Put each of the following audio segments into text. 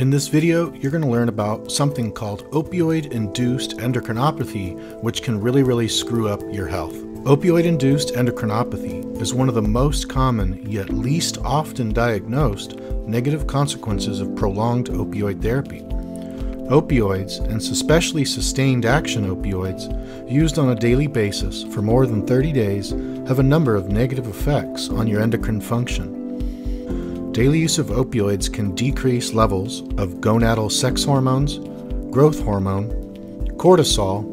In this video, you're going to learn about something called opioid-induced endocrinopathy, which can really, really screw up your health. Opioid-induced endocrinopathy is one of the most common, yet least often diagnosed, negative consequences of prolonged opioid therapy. Opioids, and especially sustained action opioids, used on a daily basis for more than 30 days, have a number of negative effects on your endocrine function. Daily use of opioids can decrease levels of gonadal sex hormones, growth hormone, cortisol,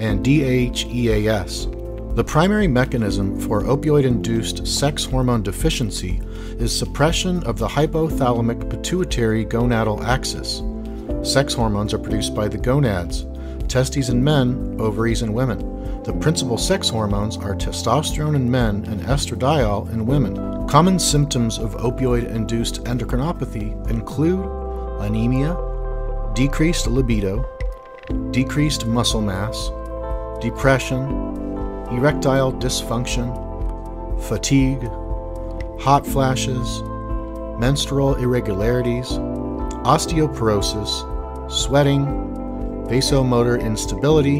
and DHEAS. The primary mechanism for opioid induced sex hormone deficiency is suppression of the hypothalamic pituitary gonadal axis. Sex hormones are produced by the gonads, testes in men, ovaries in women. The principal sex hormones are testosterone in men and estradiol in women. Common symptoms of opioid induced endocrinopathy include anemia, decreased libido, decreased muscle mass, depression, erectile dysfunction, fatigue, hot flashes, menstrual irregularities, osteoporosis, sweating, vasomotor instability,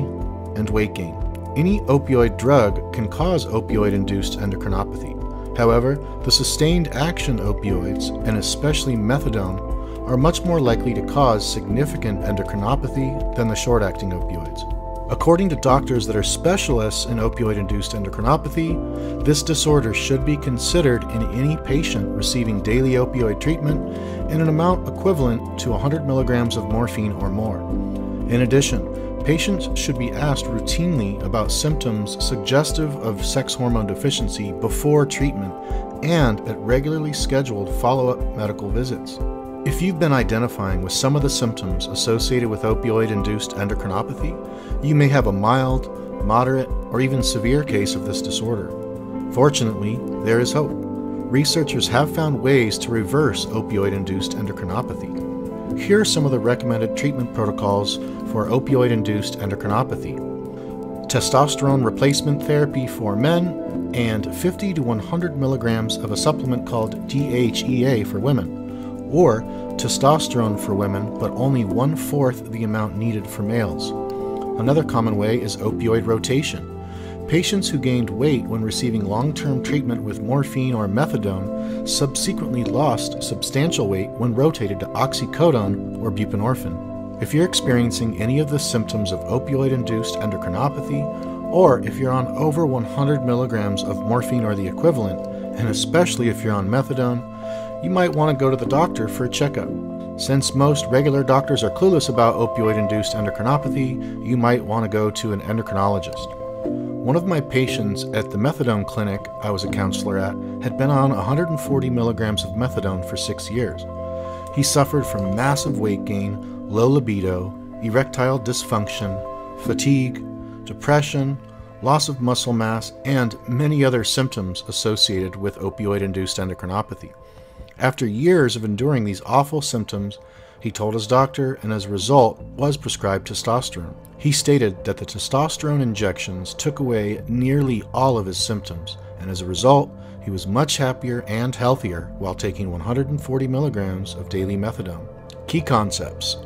and weight gain. Any opioid drug can cause opioid induced endocrinopathy. However, the sustained action opioids, and especially methadone, are much more likely to cause significant endocrinopathy than the short acting opioids. According to doctors that are specialists in opioid induced endocrinopathy, this disorder should be considered in any patient receiving daily opioid treatment in an amount equivalent to 100 milligrams of morphine or more. In addition, Patients should be asked routinely about symptoms suggestive of sex hormone deficiency before treatment and at regularly scheduled follow up medical visits. If you've been identifying with some of the symptoms associated with opioid induced endocrinopathy, you may have a mild, moderate, or even severe case of this disorder. Fortunately, there is hope. Researchers have found ways to reverse opioid induced endocrinopathy. Here are some of the recommended treatment protocols for opioid induced endocrinopathy testosterone replacement therapy for men, and 50 to 100 milligrams of a supplement called DHEA for women, or testosterone for women, but only one fourth the amount needed for males. Another common way is opioid rotation. Patients who gained weight when receiving long term treatment with morphine or methadone subsequently lost substantial weight when rotated to oxycodone or buprenorphine. If you're experiencing any of the symptoms of opioid induced endocrinopathy, or if you're on over 100 milligrams of morphine or the equivalent, and especially if you're on methadone, you might want to go to the doctor for a checkup. Since most regular doctors are clueless about opioid induced endocrinopathy, you might want to go to an endocrinologist. One of my patients at the methadone clinic I was a counselor at had been on 140 milligrams of methadone for six years. He suffered from massive weight gain, low libido, erectile dysfunction, fatigue, depression, loss of muscle mass, and many other symptoms associated with opioid induced endocrinopathy. After years of enduring these awful symptoms, he told his doctor and as a result was prescribed testosterone. He stated that the testosterone injections took away nearly all of his symptoms, and as a result, he was much happier and healthier while taking 140 milligrams of daily methadone. Key concepts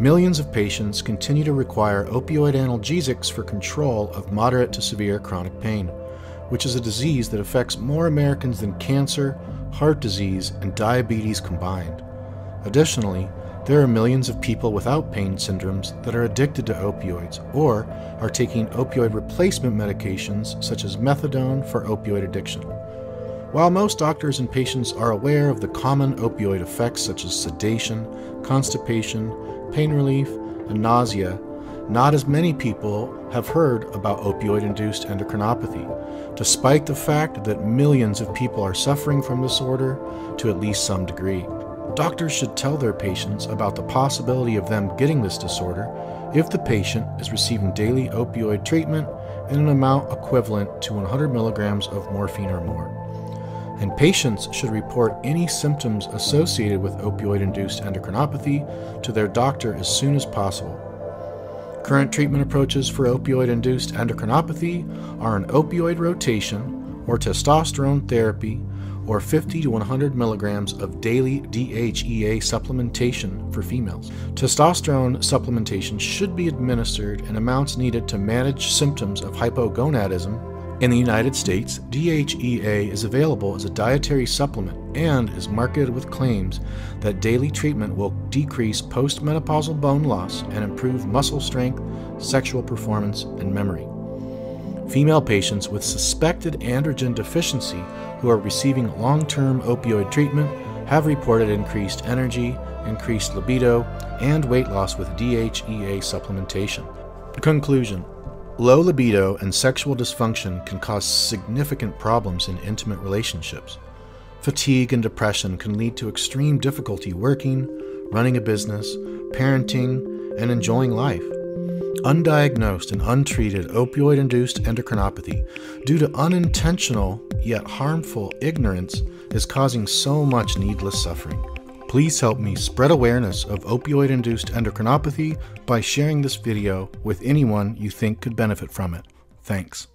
Millions of patients continue to require opioid analgesics for control of moderate to severe chronic pain, which is a disease that affects more Americans than cancer, heart disease, and diabetes combined. Additionally, there are millions of people without pain syndromes that are addicted to opioids or are taking opioid replacement medications such as methadone for opioid addiction. While most doctors and patients are aware of the common opioid effects such as sedation, constipation, pain relief, and nausea, not as many people have heard about opioid induced endocrinopathy, despite the fact that millions of people are suffering from this disorder to at least some degree. Doctors should tell their patients about the possibility of them getting this disorder if the patient is receiving daily opioid treatment in an amount equivalent to 100 milligrams of morphine or more. And patients should report any symptoms associated with opioid induced endocrinopathy to their doctor as soon as possible. Current treatment approaches for opioid induced endocrinopathy are an opioid rotation or testosterone therapy or 50 to 100 milligrams of daily DHEA supplementation for females. Testosterone supplementation should be administered in amounts needed to manage symptoms of hypogonadism. In the United States, DHEA is available as a dietary supplement and is marketed with claims that daily treatment will decrease postmenopausal bone loss and improve muscle strength, sexual performance, and memory. Female patients with suspected androgen deficiency who are receiving long term opioid treatment have reported increased energy, increased libido, and weight loss with DHEA supplementation. Conclusion Low libido and sexual dysfunction can cause significant problems in intimate relationships. Fatigue and depression can lead to extreme difficulty working, running a business, parenting, and enjoying life. Undiagnosed and untreated opioid induced endocrinopathy, due to unintentional yet harmful ignorance, is causing so much needless suffering. Please help me spread awareness of opioid induced endocrinopathy by sharing this video with anyone you think could benefit from it. Thanks.